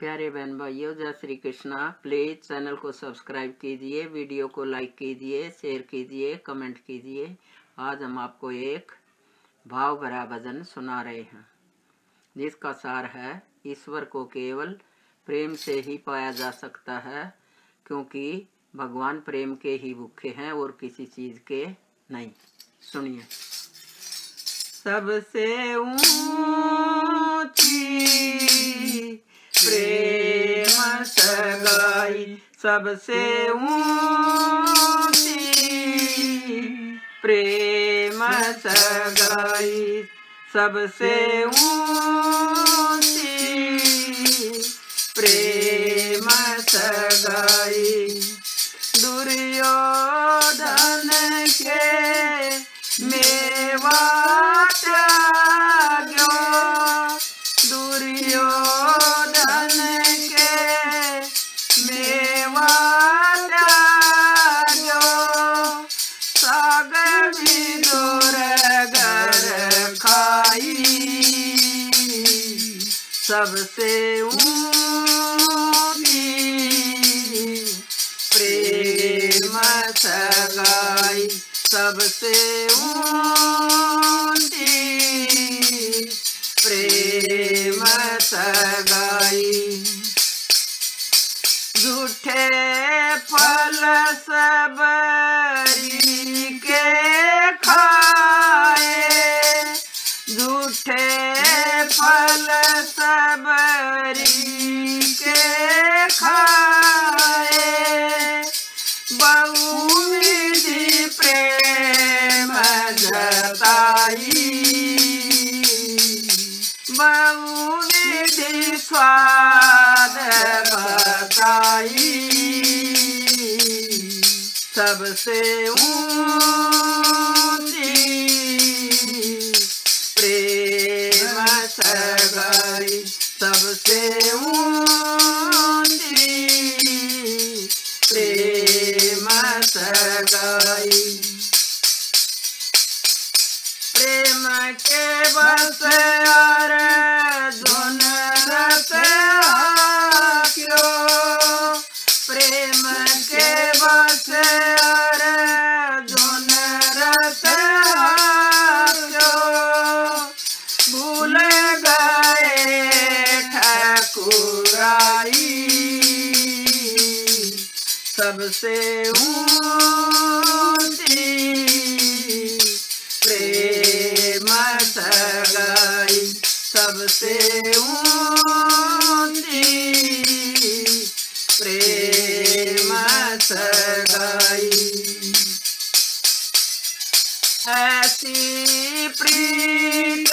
प्यारे बहन भाइयों, जय श्री कृष्णा। प्लीज़ चैनल को सब्सक्राइब कीजिए, वीडियो को लाइक कीजिए, शेयर कीजिए, कमेंट कीजिए। आज हम आपको एक भाव भरा भजन सुना रहे हैं, जिसका सार है, ईश्वर को केवल प्रेम से ही पाया जा सकता है, क्योंकि भगवान प्रेम के ही भूखे हैं और किसी चीज़ के नहीं। सुनिए। सबसे ऊँची प्रेम सगाई सबसे ऊँची। प्रेम सगाई सबसे ऊँची। सबसे ऊँची प्रेम सगाई सबसे ऊँची प्रेम सगाई। झूठे फल सबरी बहुविधि स्वाद बताई सबसे ऊँची प्रेम सगाई सबसे ऊँची प्रेम सगाई प्रेम के बस सबसे ऊँची प्रेम सगाई सबसे ऊँची प्रेम सगाई ऐसी प्रीत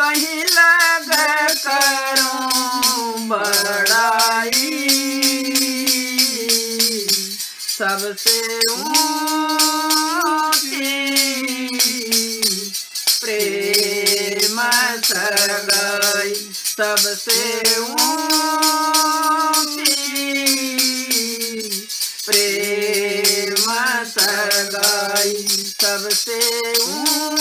कहीं लग करूँ बड़ाई सबसे ऊँची प्रेम सगाई। सबसे ऊँची प्रेम सगाई। सबसे ऊँची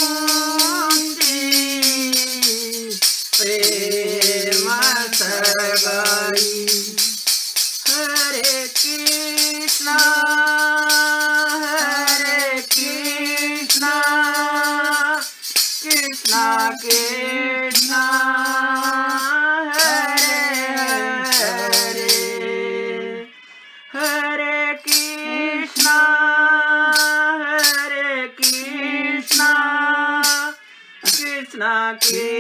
कृष्ण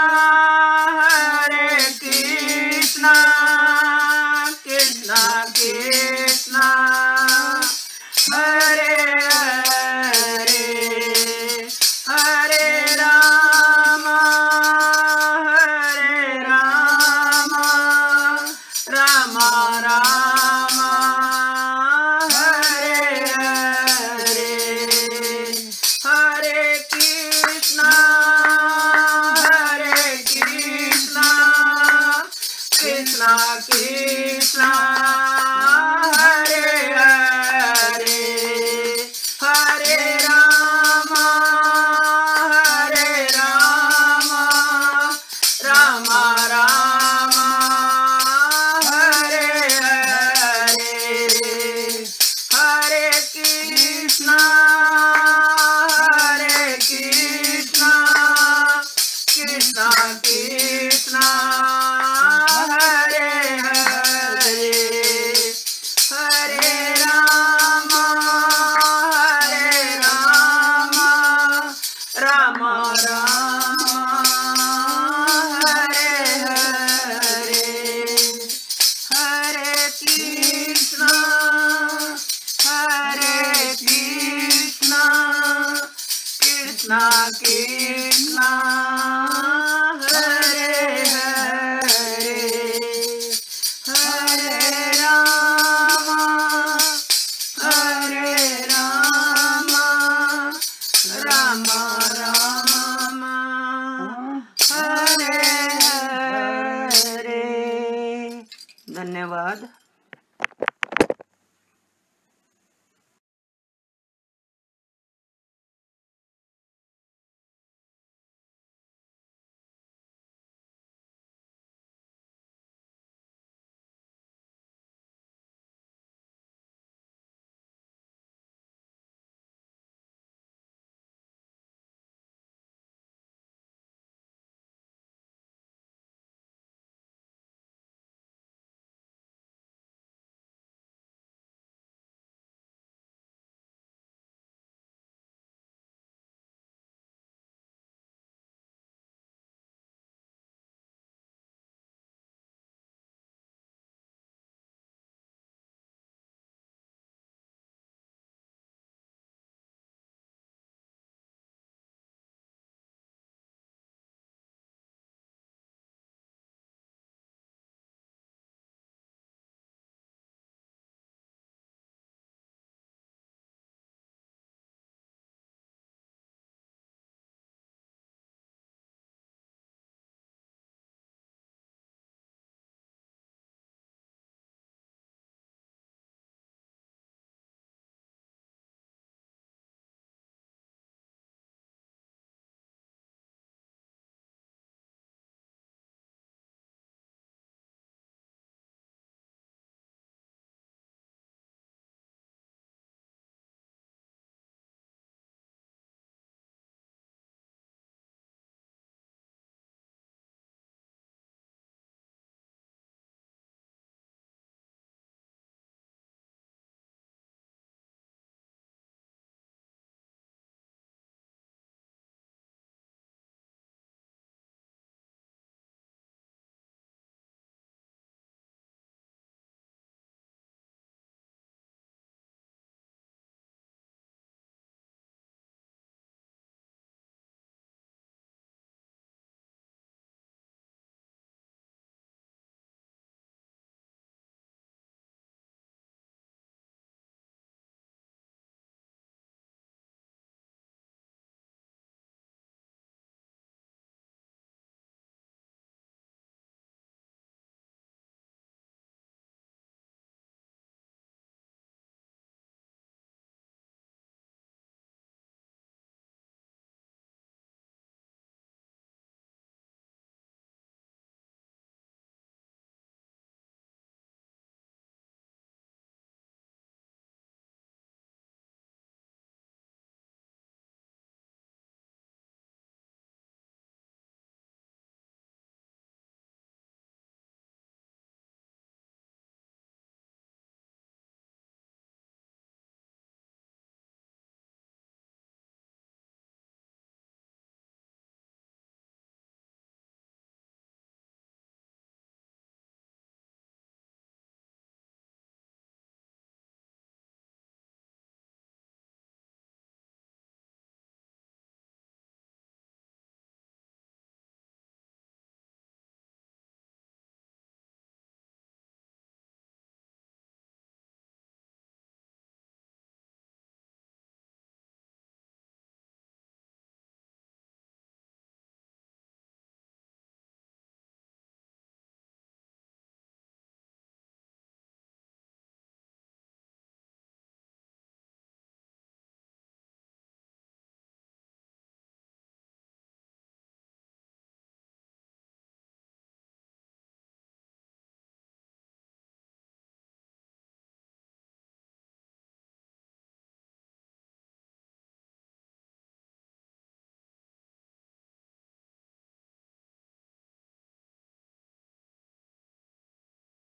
Thank you.